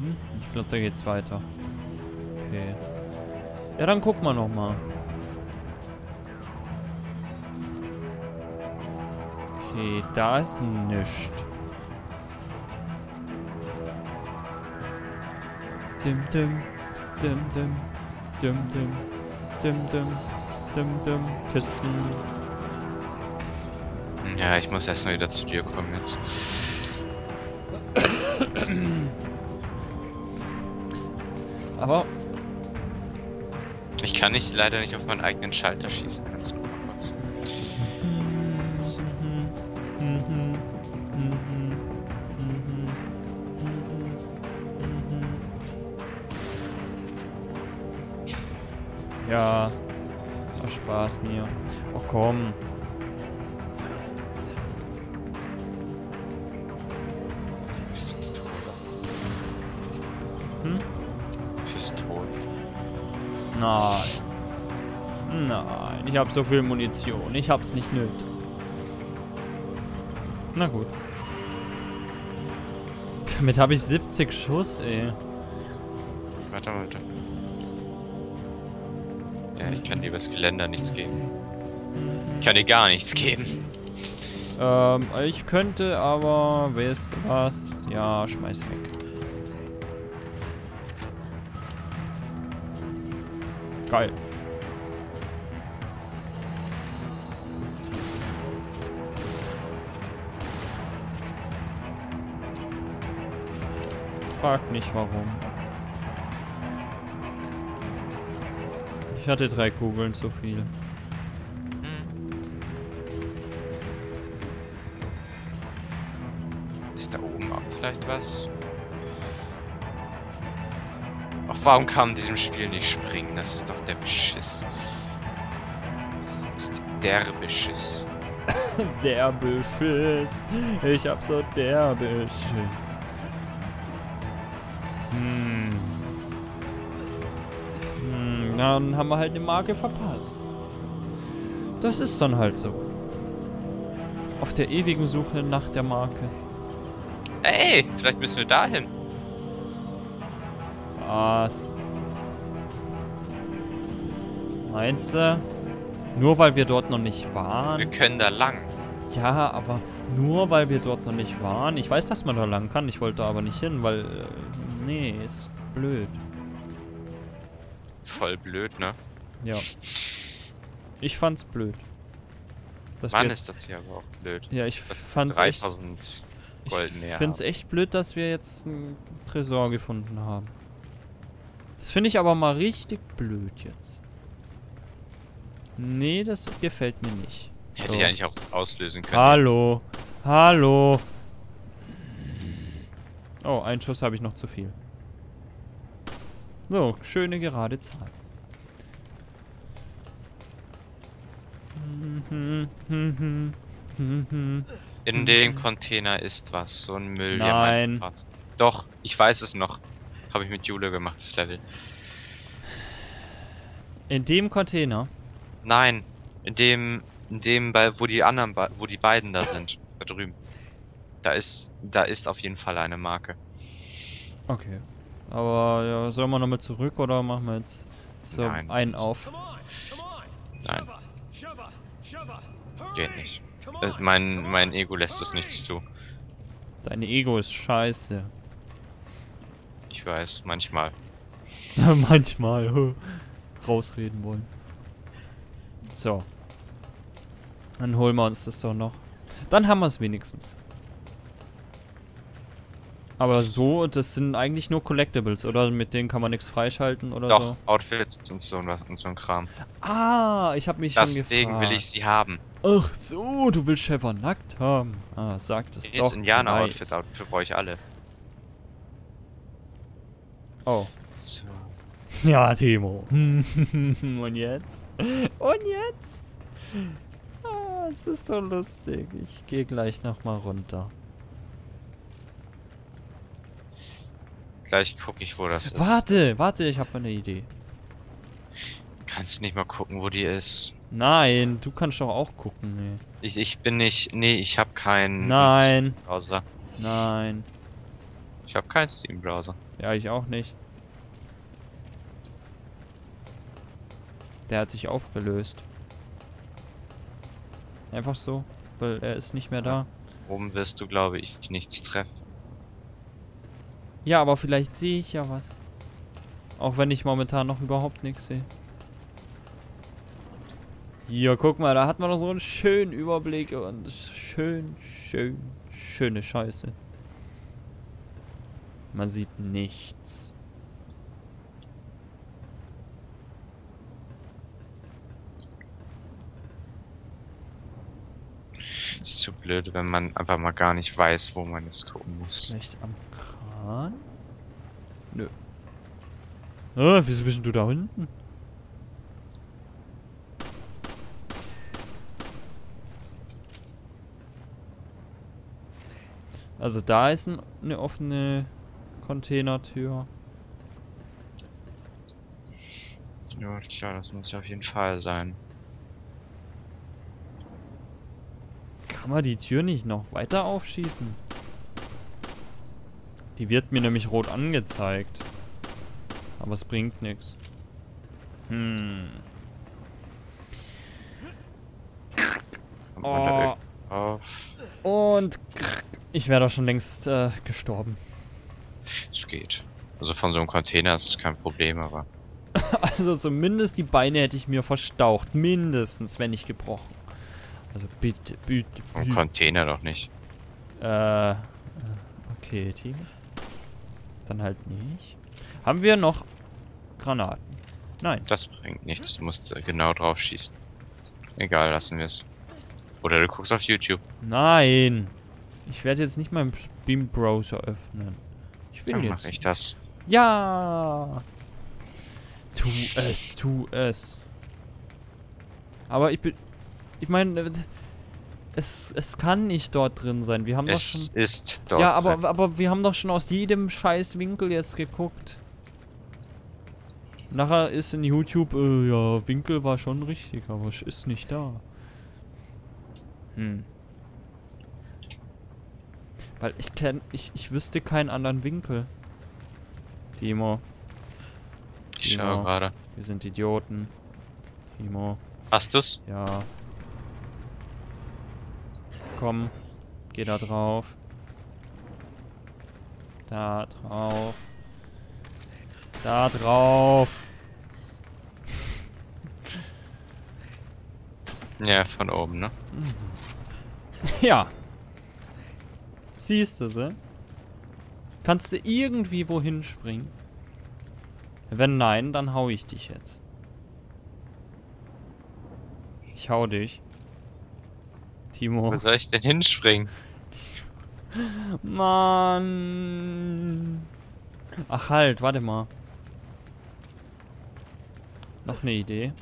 Mhm. Ich glaube, da geht's weiter. Okay. Ja, dann gucken wir noch mal. Okay, da ist nichts. Dim dim dim dim dim dim dim dim dim dim Kisten. Ja, ich muss erst mal wieder zu dir kommen jetzt. Aber Ich kann nicht leider nicht auf meinen eigenen Schalter schießen. Kannst du mal kurz. Ja, Spaß mir. Oh komm. Nein. Nein, ich habe so viel Munition. Ich hab's nicht nötig. Na gut. Damit habe ich 70 Schuss, ey. Warte, warte. Ja, ich kann dir übers Geländer nichts geben. Ich kann dir gar nichts geben. Ähm, ich könnte aber, weißt was? Ja, schmeiß weg. Geil. Frag nicht warum. Ich hatte drei Kugeln zu viel. Hm. Ist da oben auch vielleicht was? Warum kann man in diesem Spiel nicht springen? Das ist doch der Beschiss. Das ist der Beschiss. Der Beschiss. Ich hab so der Beschiss. Hm. Hm, dann haben wir halt eine Marke verpasst. Das ist dann halt so. Auf der ewigen Suche nach der Marke. Ey, vielleicht müssen wir dahin. Was? Meinst du? Nur weil wir dort noch nicht Wir waren? können da lang. Ja, aber nur weil wir dort noch nicht waren. Ich weiß, dass man da lang kann. Ich wollte aber nicht hin, weil... Äh, nee, ist blöd. Voll blöd, ne? Ja. Ich fand's blöd. Dass Mann, wir ist das hier aber auch blöd. Ja, ich Das fand's echt... 3000 Ich Gold mehr. find's echt blöd, dass wir jetzt einen Tresor gefunden haben. Das finde ich aber mal richtig blöd jetzt. Nee, das gefällt mir nicht. Hätte So. ich eigentlich auch auslösen können. Hallo. Hallo. Oh, einen Schuss habe ich noch zu viel. So, schöne gerade Zahl. In dem Container ist was. So ein Müll, der Nein. passt. Doch, ich weiß es noch. Habe ich mit Jule gemacht, das Level. In dem Container. Nein, in dem, in dem, bei, wo die anderen, wo die beiden da sind, da drüben. Da ist, da ist auf jeden Fall eine Marke. Okay. Aber ja, sollen wir nochmal zurück oder machen wir jetzt so Nein. einen auf? Nein. Geht nicht. Äh, mein, mein Ego lässt es nicht zu. Dein Ego ist scheiße. Weiß, manchmal. Manchmal rausreden wollen. So. Dann holen wir uns das doch noch. Dann haben wir es wenigstens. Aber so, das sind eigentlich nur Collectibles, oder? Mit denen kann man nichts freischalten oder Doch, so? Outfits und so, was- und so ein Kram. Ah, ich habe mich schon Deswegen gefragt. will ich sie haben. Ach so, du willst Sheva nackt haben. Ah, sag das Das doch. Indianer-Outfit, Outfit brauche ich alle. Oh. So. Ja, Timo. Und jetzt? Und jetzt? Ah, es ist so lustig. Ich gehe gleich nochmal runter. Gleich gucke ich, wo das ist. Warte, warte, ich habe eine Idee. Kannst du nicht mal gucken, wo die ist? Nein, du kannst doch auch gucken. Nee. Ich, ich bin nicht. Nee, ich habe keinen. Nein, Browser. nein. Ich habe keinen Steam-Browser. Ja, ich auch nicht. Der hat sich aufgelöst. Einfach so, weil er ist nicht mehr da. Oben wirst du, glaube ich, nichts treffen. Ja, aber vielleicht sehe ich ja was. Auch wenn ich momentan noch überhaupt nichts sehe. Hier, guck mal, da hat man doch so einen schönen Überblick und schön, schön, schöne Scheiße. Man sieht nichts. Ist zu blöd, wenn man einfach mal gar nicht weiß, wo man es gucken muss. Vielleicht am Kran? Nö. Ah, wieso bist du da unten? Also da ist ein, eine offene Containertür. Ja, klar, das muss ja auf jeden Fall sein. Kann man die Tür nicht noch weiter aufschießen? Die wird mir nämlich rot angezeigt. Aber es bringt nichts. Hm. Oh. Und ich wäre doch schon längst äh, gestorben. Geht. Also von so einem Container ist es kein Problem, aber. Also zumindest die Beine hätte ich mir verstaucht. Mindestens, wenn nicht gebrochen. Also bitte, bitte, Vom bitte. Container doch nicht. Äh, äh, okay, Team. Dann halt nicht. Haben wir noch Granaten? Nein. Das bringt nichts. Du musst äh, genau drauf schießen. Egal, lassen wir es. Oder du guckst auf YouTube. Nein. Ich werde jetzt nicht meinen Beam Browser öffnen. Ich will Dann jetzt. mache ich das. Ja. Tu es, tu es. Aber ich bin. Ich meine, äh, es, es kann nicht dort drin sein. Wir haben doch schon. Es ist dort. ja, aber, drin. aber wir haben doch schon aus jedem scheiß Winkel jetzt geguckt. Nachher ist in YouTube, äh, ja, Winkel war schon richtig, aber es ist nicht da. Hm. Weil ich kenn, ich, ich wüsste keinen anderen Winkel. Timo, Ich schau gerade. wir sind Idioten. Timo, Hast du's? ja. Komm, geh da drauf. Da drauf. Da drauf. Ja, von oben, ne? Ja. Siehst du sie? Kannst du irgendwie wohin springen? Wenn nein, dann hau ich dich jetzt. Ich hau dich. Timo. Wo soll ich denn hinspringen? Mann. Ach halt, warte mal. Noch eine Idee.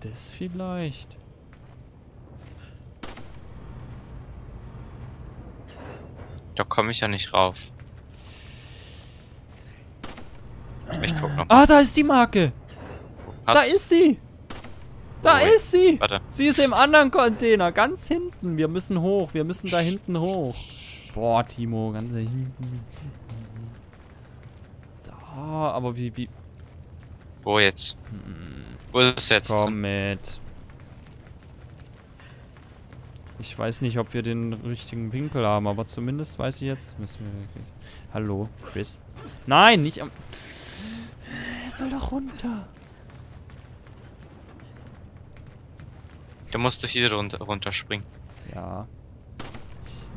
Das vielleicht. Da komme ich ja nicht rauf. Ich guck noch. Ah, da ist die Marke. Hast- Da ist sie. Da Wo? ist sie. Warte. Sie ist im anderen Container, ganz hinten. Wir müssen hoch, wir müssen da hinten hoch. Boah, Timo, ganz da hinten. Da, aber wie, wie... Wo jetzt? Hm, Wo ist es jetzt? komm mit. Ich weiß nicht, ob wir den richtigen Winkel haben, aber zumindest weiß ich jetzt... Müssen wir... Hallo, Chris. Nein, nicht am... Er soll doch runter. Da musst du hier runter, runterspringen. Ja.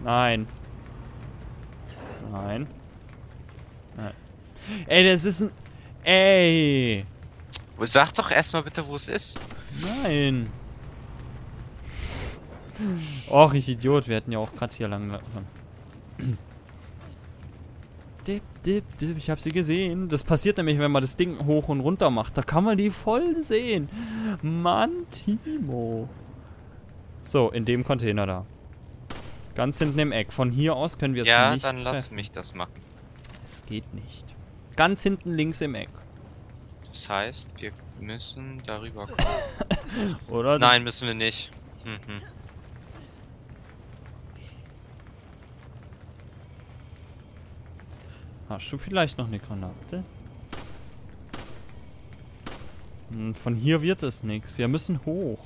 Nein. Nein. Nein. Ey, das ist ein... Ey. Sag doch erstmal bitte, wo es ist. Nein. Och, ich Idiot. Wir hätten ja auch gerade hier lang... Dip, dip, dip. Ich habe sie gesehen. Das passiert nämlich, wenn man das Ding hoch und runter macht. Da kann man die voll sehen. Mann, Timo. So, in dem Container da. Ganz hinten im Eck. Von hier aus können wir es ja, nicht dann lass treffen. mich das machen. Es geht nicht. Ganz hinten links im Eck. Das heißt, wir müssen darüber kommen. Oder? Nein, müssen wir nicht. Mhm. Hast du vielleicht noch eine Granate? Hm, von hier wird es nichts. Wir müssen hoch.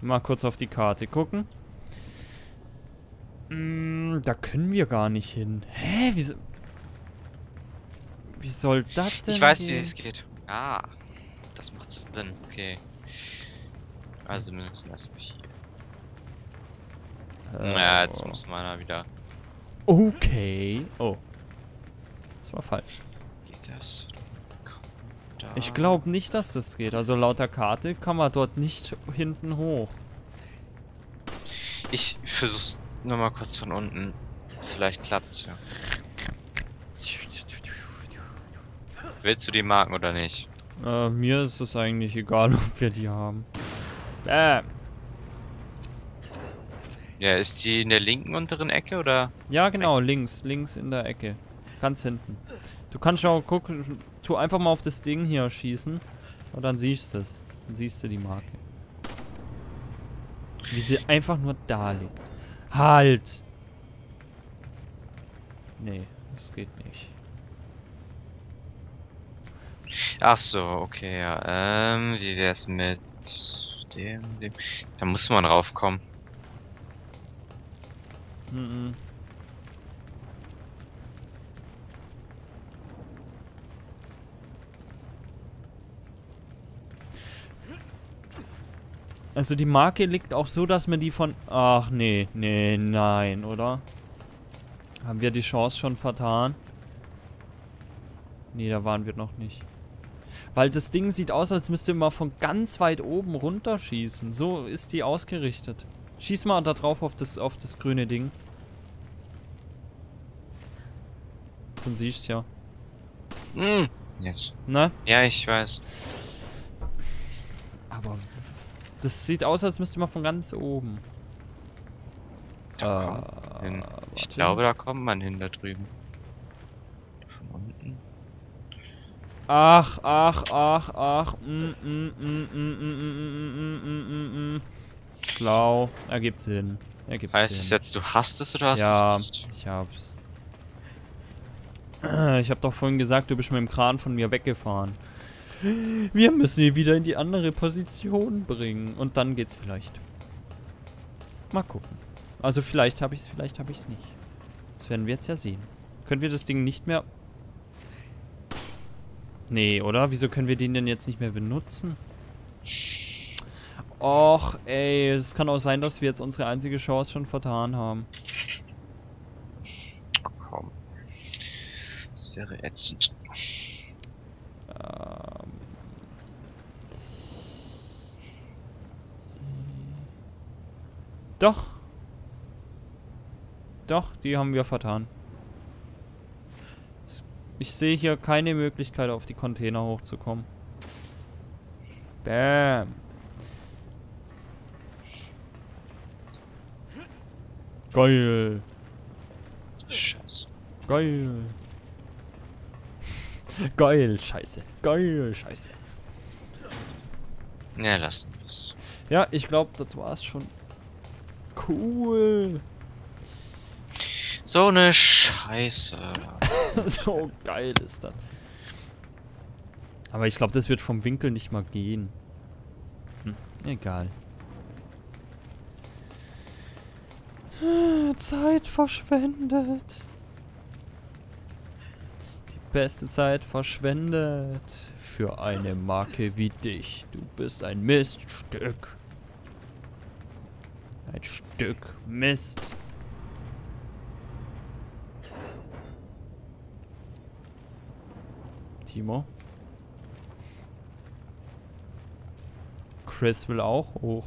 Mal kurz auf die Karte gucken. Mm, da können wir gar nicht hin. Hä? Wie, so wie soll das denn Ich weiß, gehen? wie es geht. Ah, das macht Sinn. Okay. Also wir müssen erstmal hier. Ja, jetzt muss man da wieder. Okay. Oh. Das war falsch. Geht das? Da. Ich glaube nicht, dass das geht. Also laut der Karte kann man dort nicht hinten hoch. Ich versuch's nochmal kurz von unten. Vielleicht klappt's ja. Willst du die Marken oder nicht? Äh, mir ist es eigentlich egal, ob wir die haben. Bäm. Ja, ist die in der linken unteren Ecke oder? Ja, genau, links. Links in der Ecke. Ganz hinten. Du kannst auch gucken, tu einfach mal auf das Ding hier schießen. Und dann siehst du es. Dann siehst du die Marke. Wie sie einfach nur da liegt. Halt! Nee, das geht nicht. Ach so, okay, ja. Ähm, wie wär's mit dem, dem? Da muss man raufkommen. Mhm. Also die Marke liegt auch so, dass man die von... Ach nee, nee, nein, oder? Haben wir die Chance schon vertan? Nee, da waren wir noch nicht. Weil das Ding sieht aus, als müsste man von ganz weit oben runterschießen. So ist die ausgerichtet. Schieß mal da drauf auf das, auf das grüne Ding. Dann siehst ja. Hm, jetzt. Ne? Ja, ich weiß. Aber das sieht aus, als müsste man von ganz oben. Da kommt man hin. Ich warte. glaube, da kommt man hin da drüben. Von unten. Ach, ach, ach, ach. Mm, mm, mm, mm, mm, mm, mm, mm, mm, mm. Schlau. Ergibt Sinn. Ergibt Heißt Sinn. es jetzt, du hast es oder hast Ja, du es nicht? ich hab's. Äh, Ich hab doch vorhin gesagt, du bist mit dem Kran von mir weggefahren. Wir müssen ihn wieder in die andere Position bringen. Und dann geht's vielleicht. Mal gucken. Also vielleicht habe ich's, vielleicht habe ich's nicht. Das werden wir jetzt ja sehen. Können wir das Ding nicht mehr... Nee, oder? Wieso können wir den denn jetzt nicht mehr benutzen? Och, ey, es kann auch sein, dass wir jetzt unsere einzige Chance schon vertan haben. Komm. Das wäre ätzend. Ähm. Doch. Doch, die haben wir vertan. Ich sehe hier keine Möglichkeit, auf die Container hochzukommen. Bam. Geil. Scheiße. Geil. Geil, scheiße. Geil, scheiße. Ja, lassen wir's. Ja, ich glaube, das war's schon. Cool. So eine Scheiße. so geil ist das. Aber ich glaube, das wird vom Winkel nicht mal gehen. Hm, egal. Zeit verschwendet. Die beste Zeit verschwendet. Für eine Marke wie dich. Du bist ein Miststück. Ein Stück Mist. Timo. Chris will auch hoch.